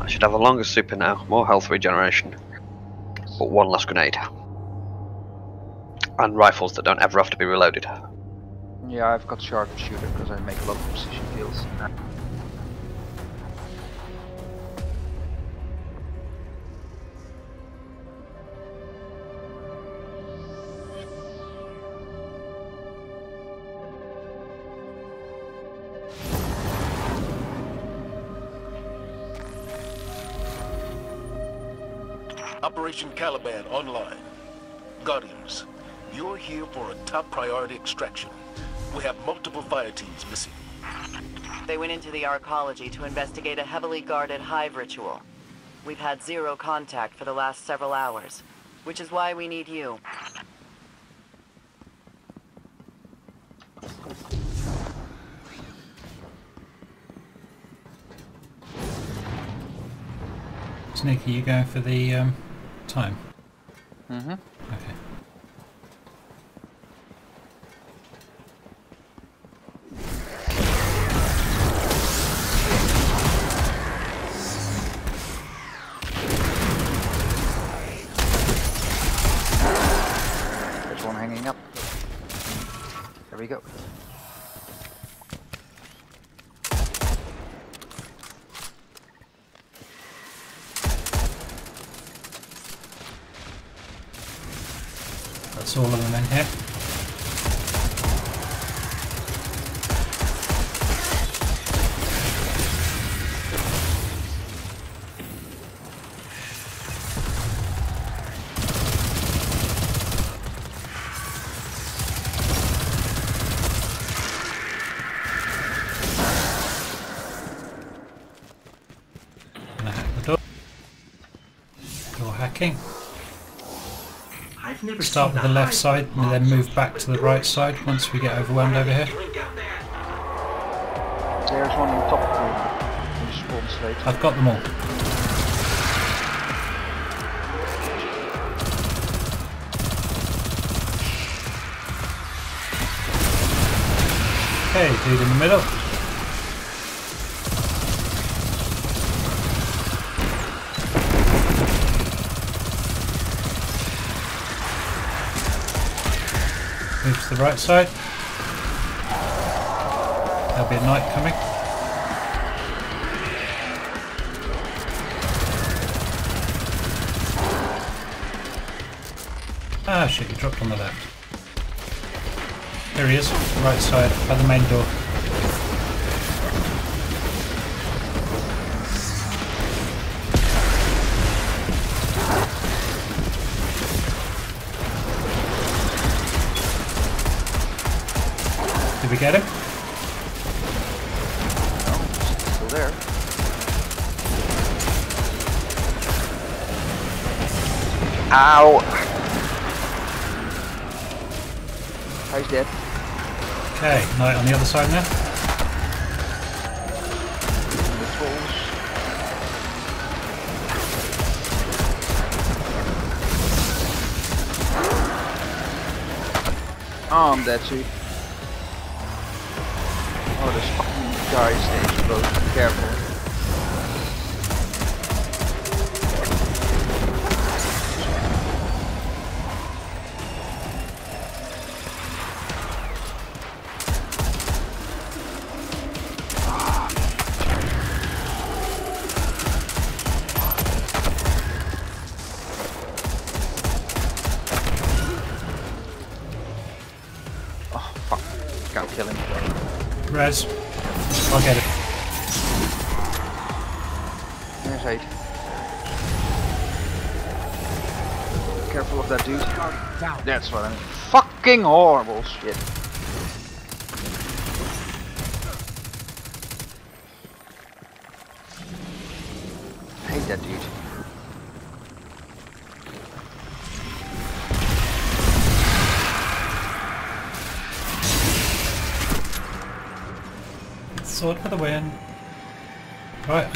I should have a longer super now, more health regeneration, but one less grenade. And rifles that don't ever have to be reloaded. Yeah, I've got sharpshooter because I make a lot of precision kills. Operation Caliban online. Guardians, you're here for a top priority extraction. We have multiple fire teams missing. They went into the arcology to investigate a heavily guarded hive ritual. We've had zero contact for the last several hours, which is why we need you. Sneaky, you going for the um, time? Mm-hmm. Okay. There's one hanging up. There we go. All of them in here. Start with the left side and then move back to the right side once we get overwhelmed over here. Going down there. There's one on top of the, the spawn slate. I've got them all. Okay, dude in the middle. The right side. There'll be a knight coming. Ah shit, he dropped on the left. There he is, right side, by the main door. Did we get him? No, Still there. Ow! He's dead. Okay, knight on the other side now. Oh, I'm dead too. Guy stays explode. Be careful. Oh. Res. I'll get it. There's eight. Careful of that dude. That's what I mean. Fucking horrible shit.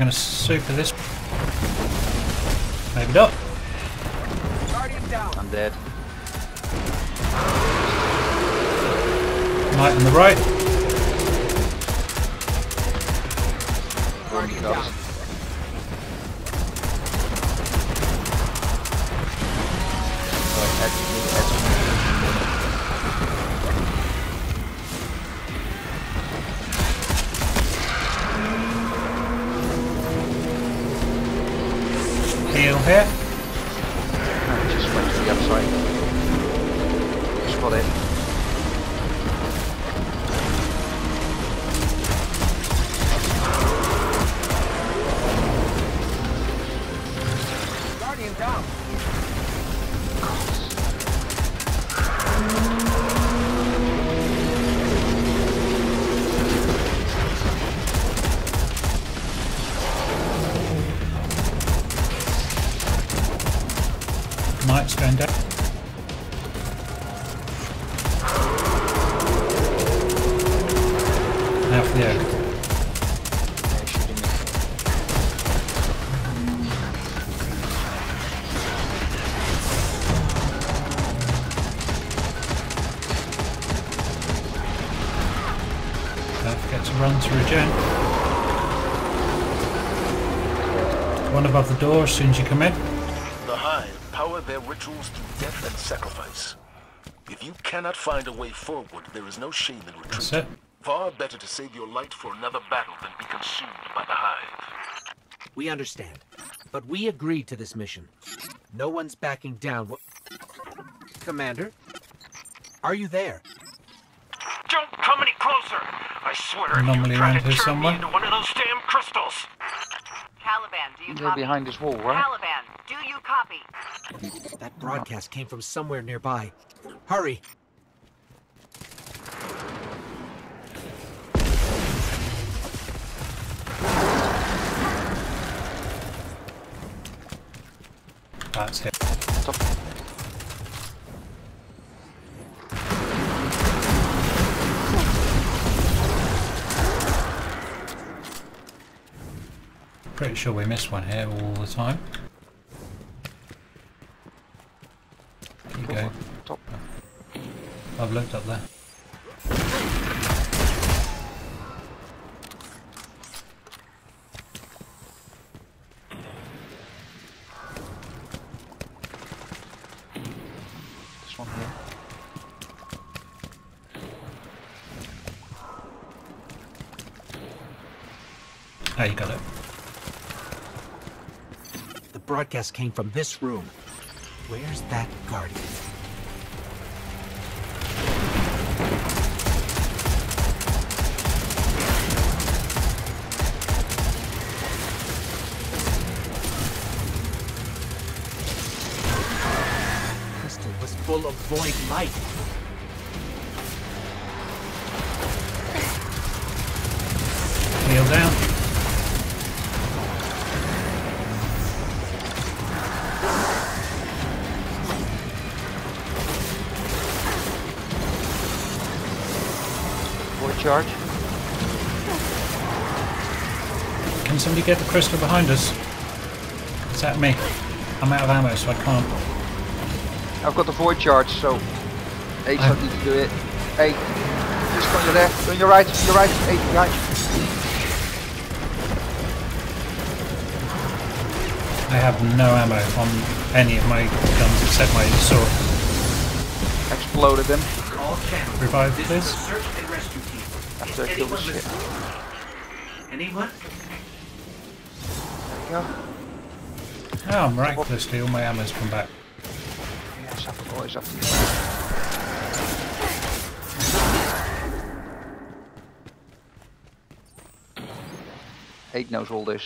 I'm gonna super this. Maybe not. I'm dead. Knight on the right. Mike's going down. Now for the. Yeah. Don't forget to run to regen. One above the door as soon as you come in. The power their rituals through death and sacrifice. If you cannot find a way forward, there is no shame in retreat. Far better to save your light for another battle than be consumed by the Hive. We understand. But we agreed to this mission. No one's backing down. Wha- Commander? Are you there? Don't come any closer! I swear if Anomaly you try around to here turn somewhere. me into one of those damn crystals! Caliban, do you They're behind this wall, right? Caliban, do you copy? That broadcast came from somewhere nearby. Hurry! That's it. Pretty sure we miss one here all the time. I've looked up there. This one here. Oh, you got it. The broadcast came from this room. Where's that guardian? Was full of void light. Kneel down. Void charge. Can somebody get the crystal behind us? It's at me. I'm out of ammo, so I can't. I've got the void charge, so Eight's not need to do it. Eight. Just on your left, on your right, on your right, eight, right. I have no ammo on any of my guns except my sword. Exploded them All channels. Revive, This please. is a search and rescue team. after I Is killed the anyone shit. listening? Anyone? Yeah. Oh, miraculously, all my ammo's come back. Yeah, something always up. Eight knows all this.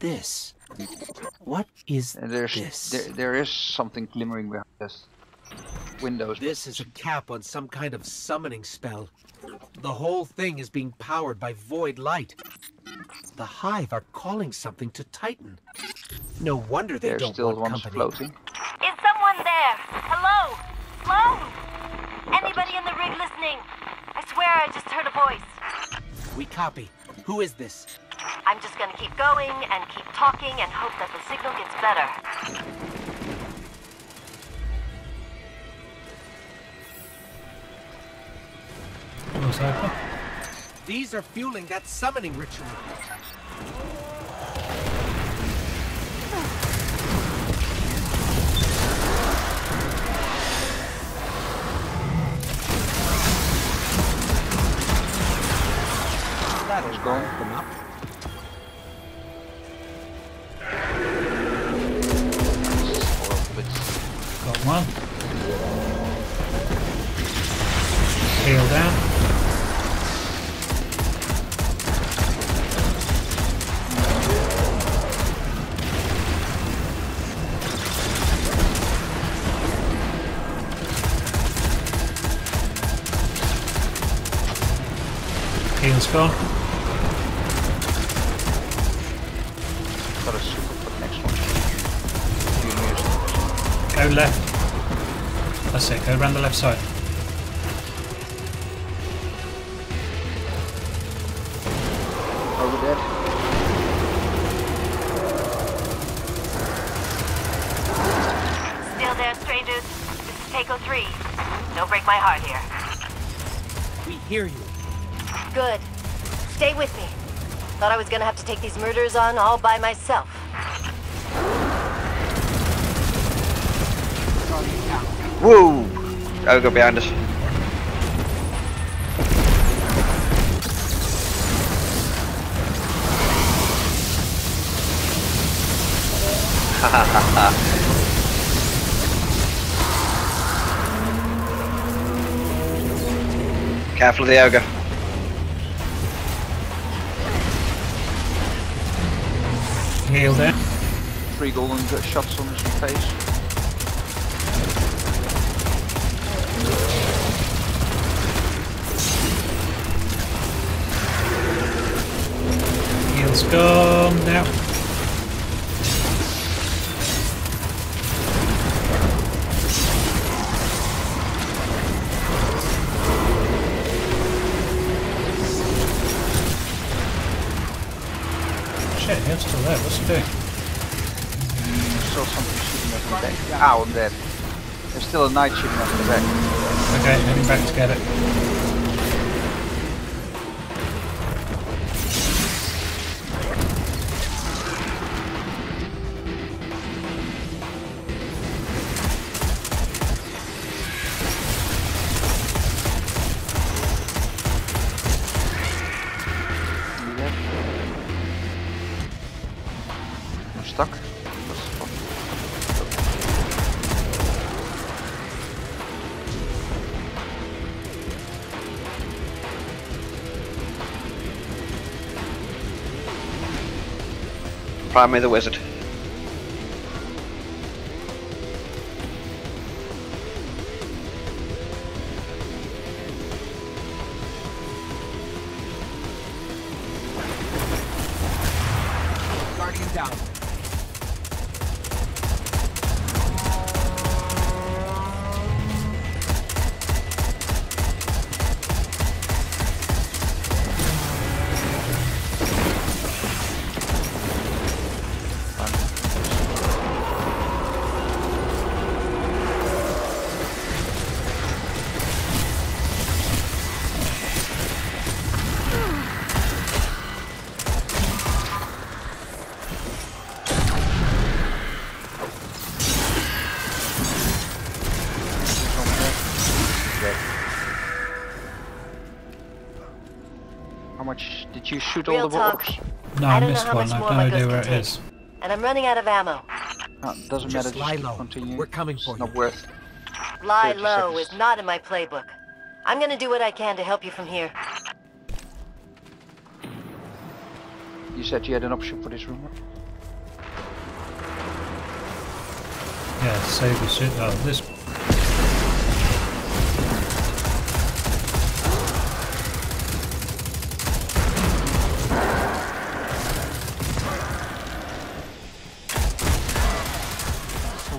This. What is And there's this? there, there is something glimmering behind us. Windows. This is a cap on some kind of summoning spell. The whole thing is being powered by void light. The Hive are calling something to Titan. No wonder they There's don't still want ones company. floating. Is someone there? Hello? Sloane? Anybody in the rig listening? I swear I just heard a voice. We copy. Who is this? I'm just gonna keep going and keep talking and hope that the signal gets better. These are fueling that summoning ritual. Going. Heal's. Got a super for the next one. Go left. That's it, go around the left side. Over there. Still there, strangers? This is Taeko 3. Don't break my heart here. We hear you. Good. Stay with me. Thought I was gonna have to take these murders on all by myself. Woo! Ogre behind us. Ha ha ha ha. Careful of the ogre. Heal down. Three golden shots on his face. Heal's gone now. Us in the back. Ow, I'm dead. There's still a night shooting us in the back. Okay, heading back to get it. I'm stuck. Prime me the wizard. Much did you shoot all Real the talk. orcs? No, I I don't know missed how one. much I've more no my idea gun where can it take. is. And I'm running out of ammo. No, doesn't Just matter, just lie keep low. continue. We're coming it's you. not worth Lie low seconds. is not in my playbook. I'm gonna do what I can to help you from here. You said you had an option for this room. Yeah, save the shit. Oh, this.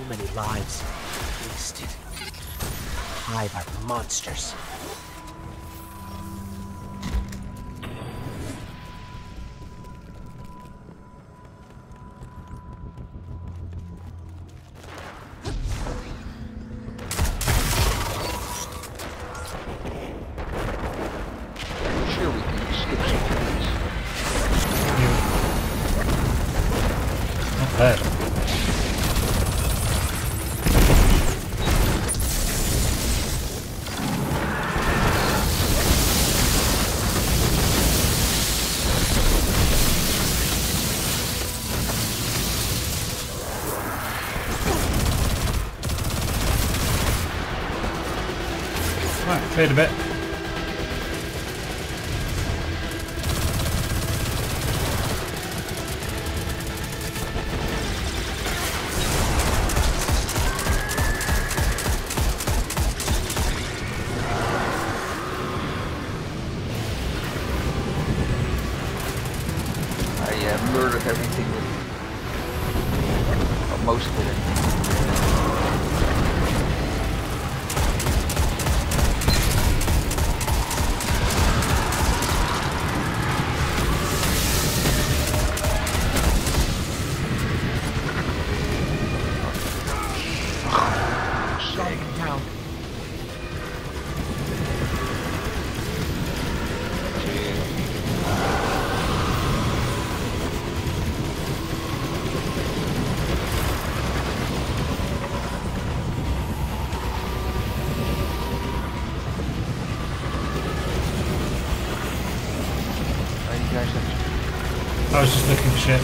Many lives wasted. Hive are monsters. Cleared a bit. I was just looking for shit.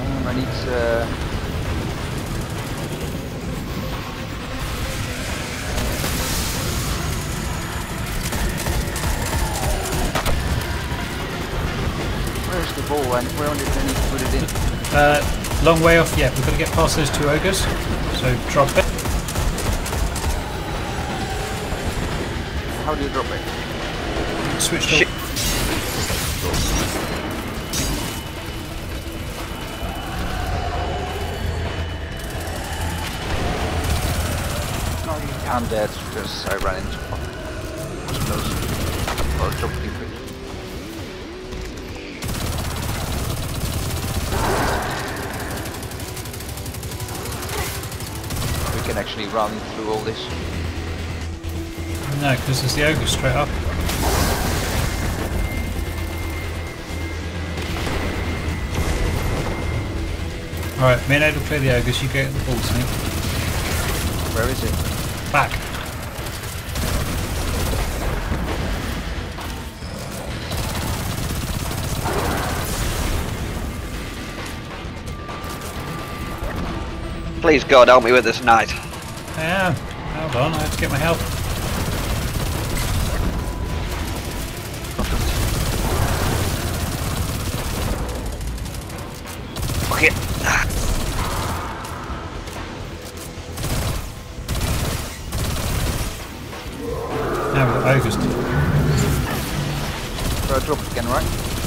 Um, I need uh, Where's the ball and where did I need to put it in? Uh, long way off yet. We've got to get past those two ogres. So drop it. How do you drop it? Switch Shit. I'm dead because I ran into one. Was close. Or too quick. We can actually run through all this. No, because there's the ogre straight up. Alright, me and Ed will clear the ogres, you get the ball snake. Where is it? Back. Please God, help me with this knight. I am. Hold on, I have to get my health. Now got ogres. So I drop it again, right?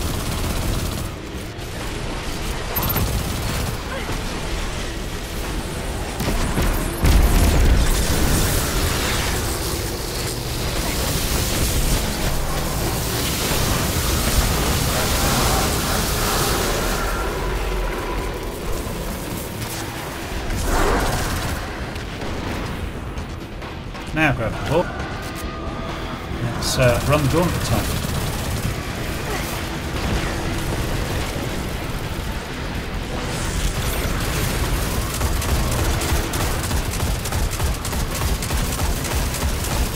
Uh, the.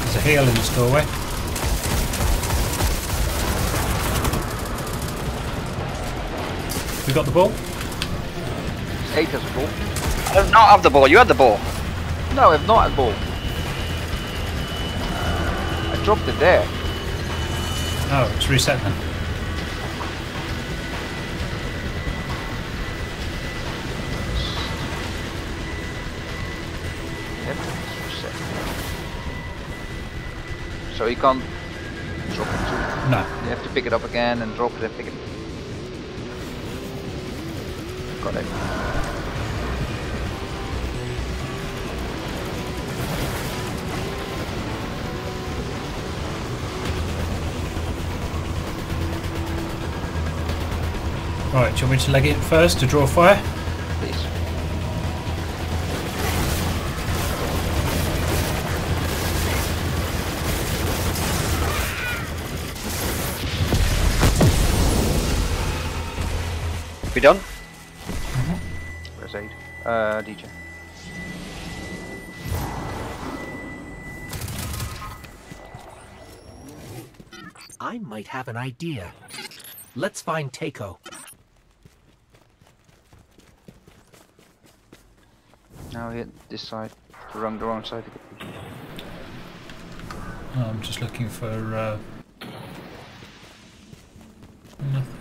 There's a heal in this doorway. We got the ball? Eight has the ball. I do not have the ball, you had the ball. No, I have not a ball. I dropped it there. Oh, it's reset then. Yep, it's reset. So you can't drop it too. No. You have to pick it up again and drop it and pick it. Got it. Right, do you want me to leg it first to draw fire? Please. We done? Where's Aid? Uh, DJ. I might have an idea. Let's find Taeko. Now hit this side. The wrong, the wrong side. Oh, I'm just looking for. Uh, nothing.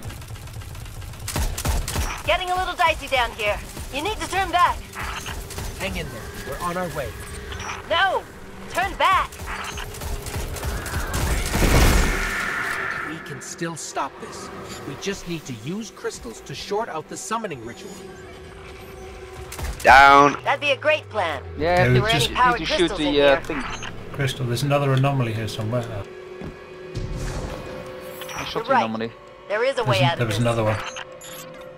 Getting a little dicey down here. You need to turn back. Hang in there. We're on our way. No! Turn back! We can still stop this. We just need to use crystals to short out the summoning ritual. Down. That'd be a great plan. Yeah, Yeah, I we think just- you Powered need to shoot crystals in the uh, here. thing. Crystal, there's another anomaly here somewhere. I shot You're the right. anomaly. There is a there's way an- out there was another one.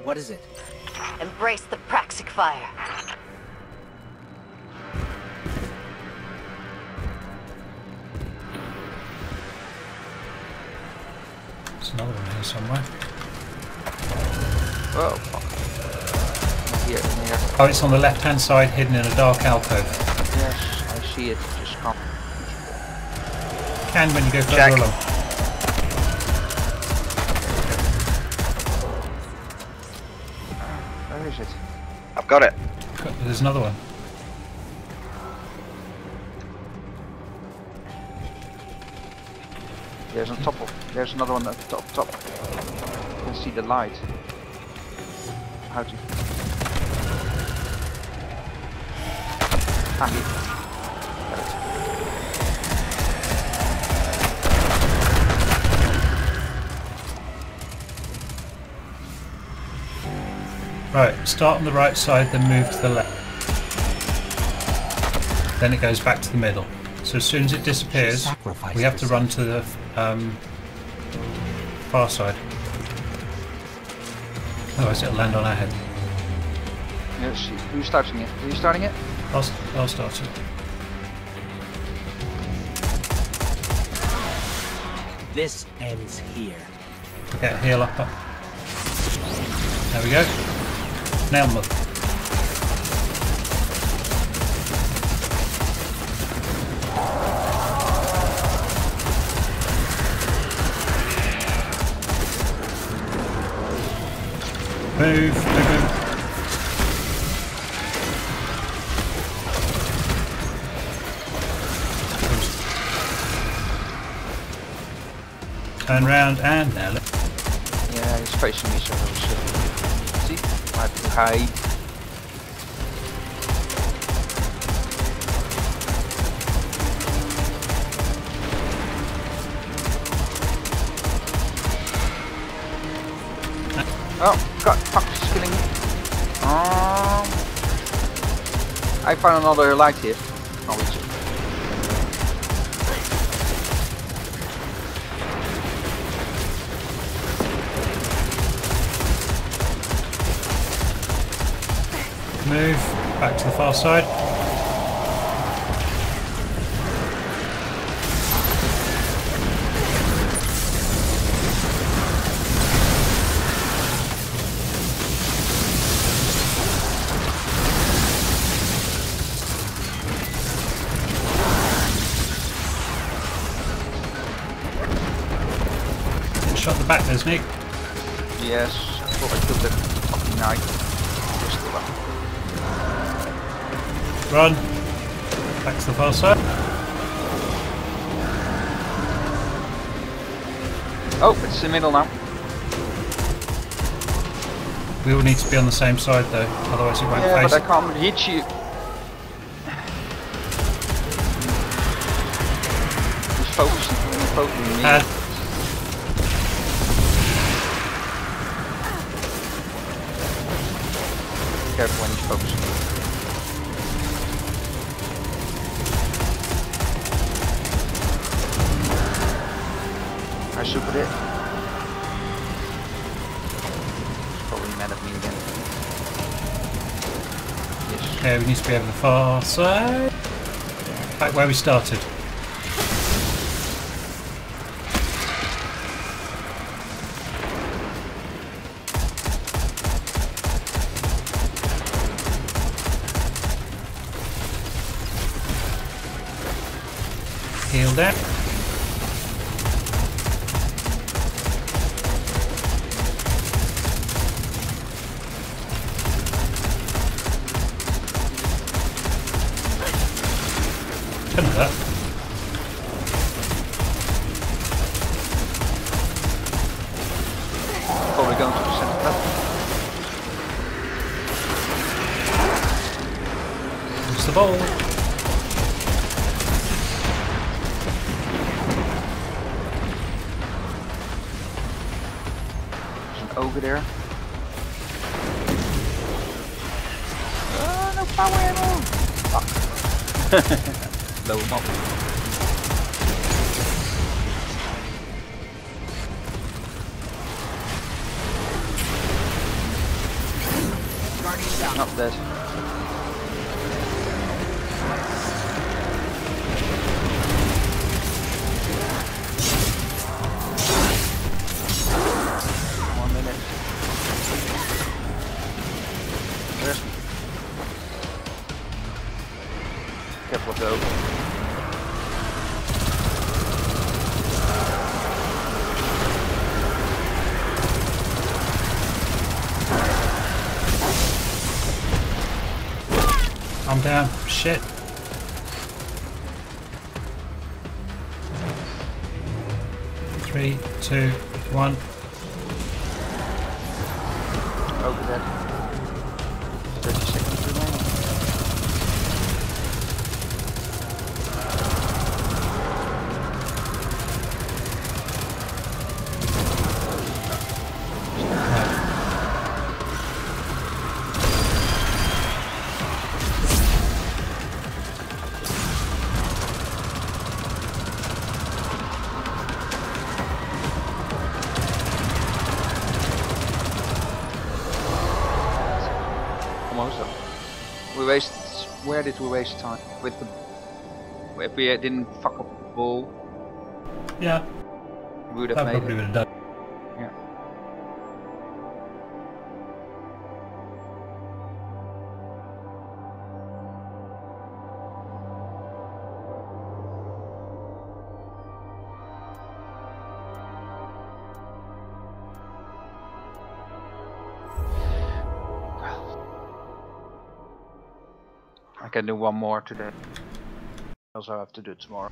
What is it? Embrace the Praxic fire. There's another one here somewhere. Oh, fuck. Here, here. Oh, it's on the left hand side, hidden in a dark alcove. Yes, I see it. Just come. Can when you go further Check. along. Where is it? I've got it. There's another one. There's on top of. There's another one at the top. Top. You can see the light. How to? Ah, Right, start on the right side, then move to the left. Then it goes back to the middle. So as soon as it disappears, we have to run to the um, far side. Otherwise it'll land on our head. Let's. Who's starting it? Are you starting it? I'll, I'll start it. This ends here. Get heal up. There we go. Move, move, move. Round and it. Yeah, he's facing me, so see? Oh, God, fuck, he's killing me. Um, I found another light here. Move back to the far side. Shot the back there, Sneak. Yes, Run. Back to the far side. Oh, it's in the middle now. We all need to be on the same side though, otherwise it won't Yeah, face but I can't hit you. He's focusing, he's on me. Add. Careful when he's focusing. I supered it. He's probably mad at me again. Yes. Okay, we need to be over the far side. Back where we started. I'm down. Shit. Three, two, one. Where did we waste time? With the. If we didn't fuck up the ball, Yeah, we would have that made probably it. would have done. Can do one more today. Also I have to do it tomorrow.